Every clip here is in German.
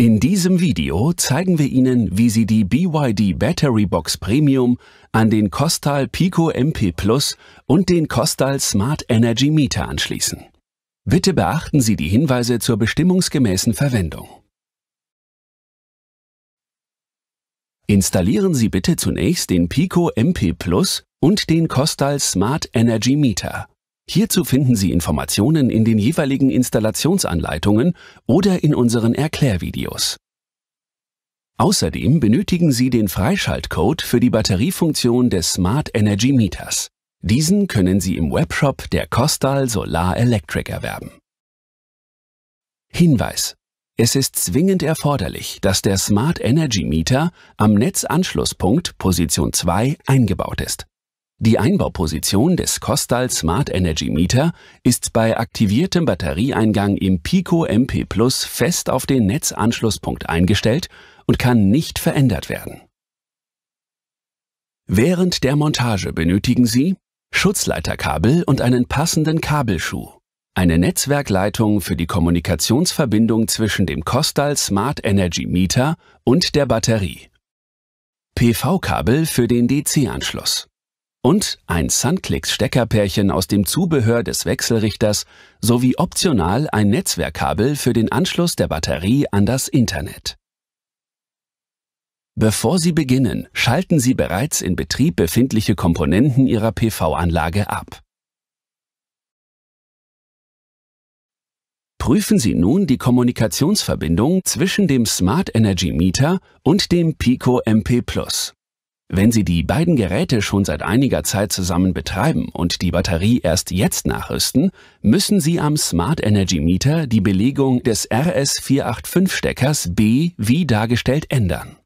In diesem Video zeigen wir Ihnen, wie Sie die BYD Battery Box Premium an den Costal Pico MP Plus und den Costal Smart Energy Meter anschließen. Bitte beachten Sie die Hinweise zur bestimmungsgemäßen Verwendung. Installieren Sie bitte zunächst den Pico MP Plus und den Costal Smart Energy Meter Hierzu finden Sie Informationen in den jeweiligen Installationsanleitungen oder in unseren Erklärvideos. Außerdem benötigen Sie den Freischaltcode für die Batteriefunktion des Smart Energy Meters. Diesen können Sie im Webshop der Costal Solar Electric erwerben. Hinweis. Es ist zwingend erforderlich, dass der Smart Energy Meter am Netzanschlusspunkt Position 2 eingebaut ist. Die Einbauposition des Costal Smart Energy Meter ist bei aktiviertem Batterieeingang im Pico MP Plus fest auf den Netzanschlusspunkt eingestellt und kann nicht verändert werden. Während der Montage benötigen Sie Schutzleiterkabel und einen passenden Kabelschuh, eine Netzwerkleitung für die Kommunikationsverbindung zwischen dem Costal Smart Energy Meter und der Batterie, PV-Kabel für den DC-Anschluss und ein Sunclicks-Steckerpärchen aus dem Zubehör des Wechselrichters sowie optional ein Netzwerkkabel für den Anschluss der Batterie an das Internet. Bevor Sie beginnen, schalten Sie bereits in Betrieb befindliche Komponenten Ihrer PV-Anlage ab. Prüfen Sie nun die Kommunikationsverbindung zwischen dem Smart Energy Meter und dem Pico MP Plus. Wenn Sie die beiden Geräte schon seit einiger Zeit zusammen betreiben und die Batterie erst jetzt nachrüsten, müssen Sie am Smart Energy Meter die Belegung des RS485-Steckers B wie dargestellt ändern.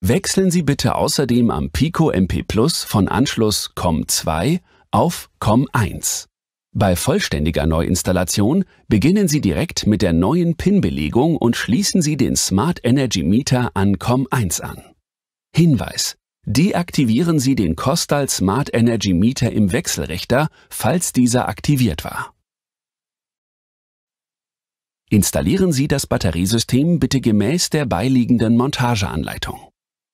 Wechseln Sie bitte außerdem am Pico MP Plus von Anschluss COM2 auf COM1. Bei vollständiger Neuinstallation beginnen Sie direkt mit der neuen PIN-Belegung und schließen Sie den Smart Energy Meter an COM1 an. Hinweis. Deaktivieren Sie den Costal Smart Energy Meter im Wechselrichter, falls dieser aktiviert war. Installieren Sie das Batteriesystem bitte gemäß der beiliegenden Montageanleitung.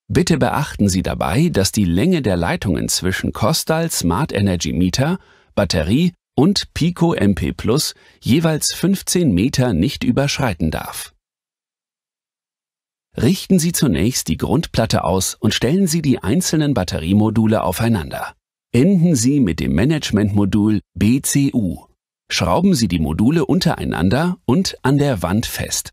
Bitte beachten Sie dabei, dass die Länge der Leitungen zwischen Costal Smart Energy Meter, Batterie und Pico MP Plus jeweils 15 Meter nicht überschreiten darf. Richten Sie zunächst die Grundplatte aus und stellen Sie die einzelnen Batteriemodule aufeinander. Enden Sie mit dem Managementmodul BCU. Schrauben Sie die Module untereinander und an der Wand fest.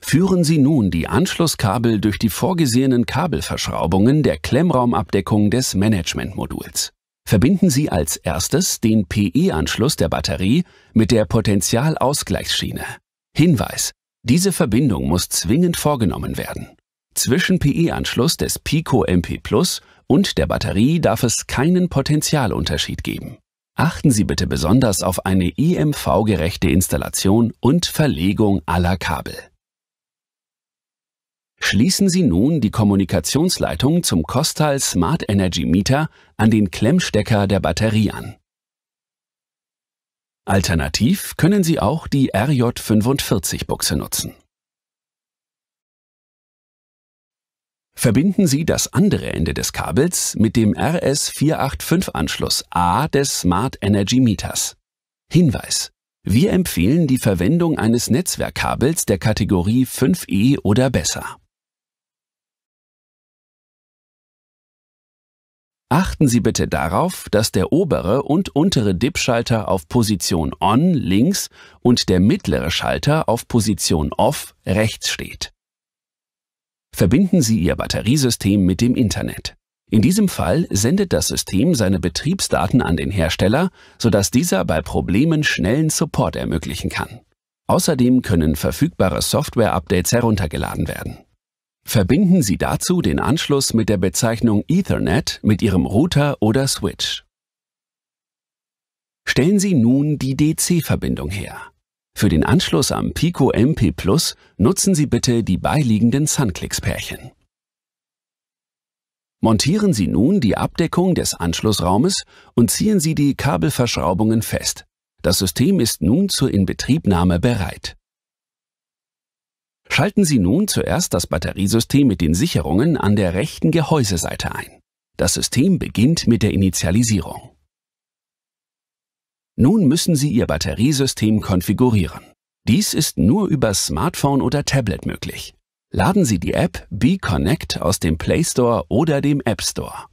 Führen Sie nun die Anschlusskabel durch die vorgesehenen Kabelverschraubungen der Klemmraumabdeckung des Managementmoduls. Verbinden Sie als erstes den PE-Anschluss der Batterie mit der Potentialausgleichsschiene. Hinweis: diese Verbindung muss zwingend vorgenommen werden. Zwischen PE-Anschluss des Pico MP Plus und der Batterie darf es keinen Potentialunterschied geben. Achten Sie bitte besonders auf eine EMV-gerechte Installation und Verlegung aller Kabel. Schließen Sie nun die Kommunikationsleitung zum Costal Smart Energy Meter an den Klemmstecker der Batterie an. Alternativ können Sie auch die RJ45-Buchse nutzen. Verbinden Sie das andere Ende des Kabels mit dem RS485-Anschluss A des Smart Energy Meters. Hinweis. Wir empfehlen die Verwendung eines Netzwerkkabels der Kategorie 5E oder besser. Achten Sie bitte darauf, dass der obere und untere DIP-Schalter auf Position On links und der mittlere Schalter auf Position Off rechts steht. Verbinden Sie Ihr Batteriesystem mit dem Internet. In diesem Fall sendet das System seine Betriebsdaten an den Hersteller, sodass dieser bei Problemen schnellen Support ermöglichen kann. Außerdem können verfügbare Software-Updates heruntergeladen werden. Verbinden Sie dazu den Anschluss mit der Bezeichnung Ethernet mit Ihrem Router oder Switch. Stellen Sie nun die DC-Verbindung her. Für den Anschluss am Pico MP Plus nutzen Sie bitte die beiliegenden Sunclicks-Pärchen. Montieren Sie nun die Abdeckung des Anschlussraumes und ziehen Sie die Kabelverschraubungen fest. Das System ist nun zur Inbetriebnahme bereit. Schalten Sie nun zuerst das Batteriesystem mit den Sicherungen an der rechten Gehäuseseite ein. Das System beginnt mit der Initialisierung. Nun müssen Sie Ihr Batteriesystem konfigurieren. Dies ist nur über Smartphone oder Tablet möglich. Laden Sie die App B-Connect aus dem Play Store oder dem App Store.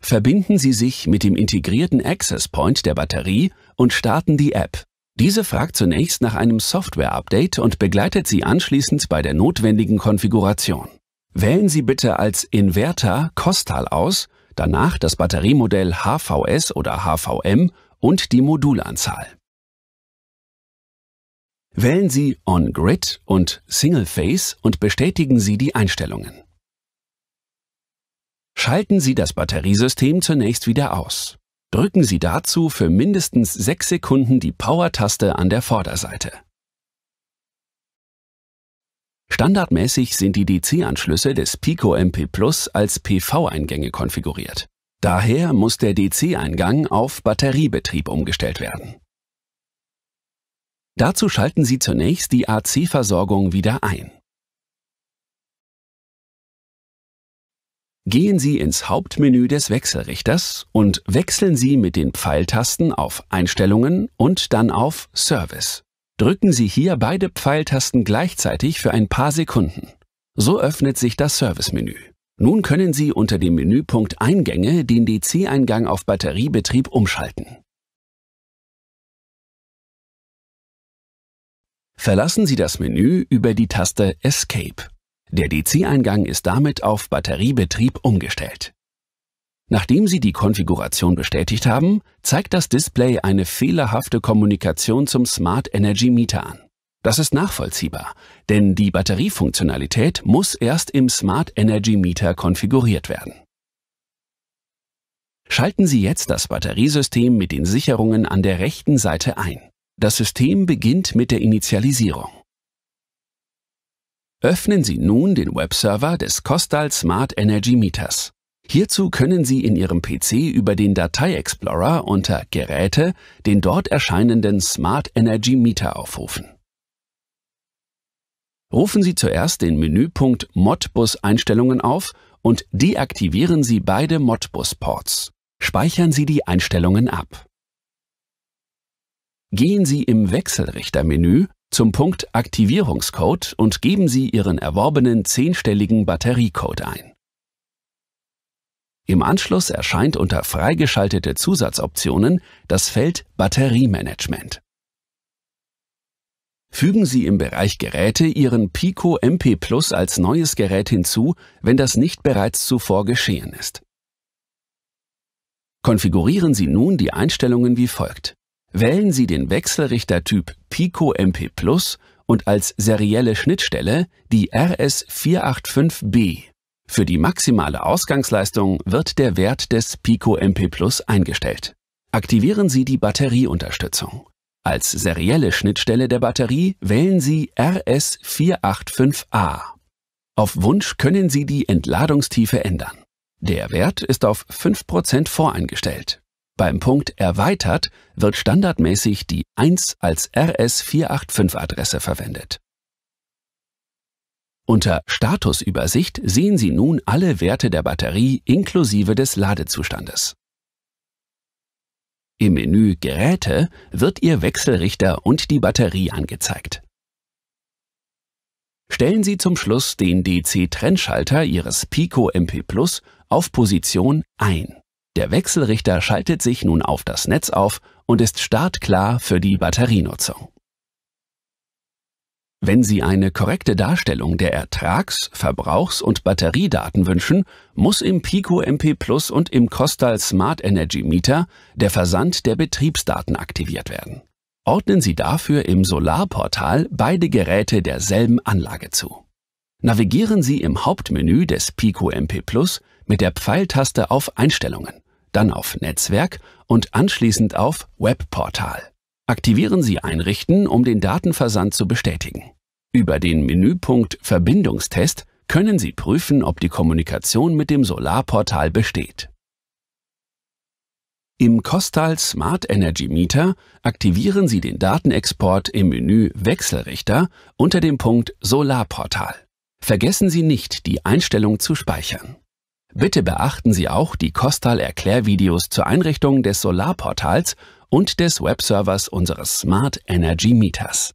Verbinden Sie sich mit dem integrierten Access Point der Batterie und starten die App. Diese fragt zunächst nach einem Software-Update und begleitet Sie anschließend bei der notwendigen Konfiguration. Wählen Sie bitte als Inverter Kostal aus, danach das Batteriemodell HVS oder HVM und die Modulanzahl. Wählen Sie On-Grid und Single Phase und bestätigen Sie die Einstellungen. Schalten Sie das Batteriesystem zunächst wieder aus. Drücken Sie dazu für mindestens 6 Sekunden die Power-Taste an der Vorderseite. Standardmäßig sind die DC-Anschlüsse des Pico MP Plus als PV-Eingänge konfiguriert. Daher muss der DC-Eingang auf Batteriebetrieb umgestellt werden. Dazu schalten Sie zunächst die AC-Versorgung wieder ein. Gehen Sie ins Hauptmenü des Wechselrichters und wechseln Sie mit den Pfeiltasten auf Einstellungen und dann auf Service. Drücken Sie hier beide Pfeiltasten gleichzeitig für ein paar Sekunden. So öffnet sich das Servicemenü. Nun können Sie unter dem Menüpunkt Eingänge den DC-Eingang auf Batteriebetrieb umschalten. Verlassen Sie das Menü über die Taste Escape. Der DC-Eingang ist damit auf Batteriebetrieb umgestellt. Nachdem Sie die Konfiguration bestätigt haben, zeigt das Display eine fehlerhafte Kommunikation zum Smart Energy Meter an. Das ist nachvollziehbar, denn die Batteriefunktionalität muss erst im Smart Energy Meter konfiguriert werden. Schalten Sie jetzt das Batteriesystem mit den Sicherungen an der rechten Seite ein. Das System beginnt mit der Initialisierung. Öffnen Sie nun den Webserver des Costal Smart Energy Meters. Hierzu können Sie in Ihrem PC über den Datei-Explorer unter Geräte den dort erscheinenden Smart Energy Meter aufrufen. Rufen Sie zuerst den Menüpunkt Modbus-Einstellungen auf und deaktivieren Sie beide Modbus-Ports. Speichern Sie die Einstellungen ab. Gehen Sie im Wechselrichtermenü zum Punkt Aktivierungscode und geben Sie Ihren erworbenen zehnstelligen Batteriecode ein. Im Anschluss erscheint unter freigeschaltete Zusatzoptionen das Feld Batteriemanagement. Fügen Sie im Bereich Geräte Ihren Pico MP Plus als neues Gerät hinzu, wenn das nicht bereits zuvor geschehen ist. Konfigurieren Sie nun die Einstellungen wie folgt. Wählen Sie den Wechselrichtertyp Pico MP Plus und als serielle Schnittstelle die RS485B. Für die maximale Ausgangsleistung wird der Wert des Pico MP Plus eingestellt. Aktivieren Sie die Batterieunterstützung. Als serielle Schnittstelle der Batterie wählen Sie RS485A. Auf Wunsch können Sie die Entladungstiefe ändern. Der Wert ist auf 5% voreingestellt. Beim Punkt Erweitert wird standardmäßig die 1 als RS485-Adresse verwendet. Unter Statusübersicht sehen Sie nun alle Werte der Batterie inklusive des Ladezustandes. Im Menü Geräte wird Ihr Wechselrichter und die Batterie angezeigt. Stellen Sie zum Schluss den DC-Trennschalter Ihres Pico MP Plus auf Position ein. Der Wechselrichter schaltet sich nun auf das Netz auf und ist startklar für die Batterienutzung. Wenn Sie eine korrekte Darstellung der Ertrags-, Verbrauchs- und Batteriedaten wünschen, muss im Pico MP Plus und im Costal Smart Energy Meter der Versand der Betriebsdaten aktiviert werden. Ordnen Sie dafür im Solarportal beide Geräte derselben Anlage zu. Navigieren Sie im Hauptmenü des Pico MP Plus mit der Pfeiltaste auf Einstellungen dann auf Netzwerk und anschließend auf Webportal. Aktivieren Sie Einrichten, um den Datenversand zu bestätigen. Über den Menüpunkt Verbindungstest können Sie prüfen, ob die Kommunikation mit dem Solarportal besteht. Im Kostal Smart Energy Meter aktivieren Sie den Datenexport im Menü Wechselrichter unter dem Punkt Solarportal. Vergessen Sie nicht, die Einstellung zu speichern. Bitte beachten Sie auch die Kostal Erklärvideos zur Einrichtung des Solarportals und des Webservers unseres Smart Energy Meters.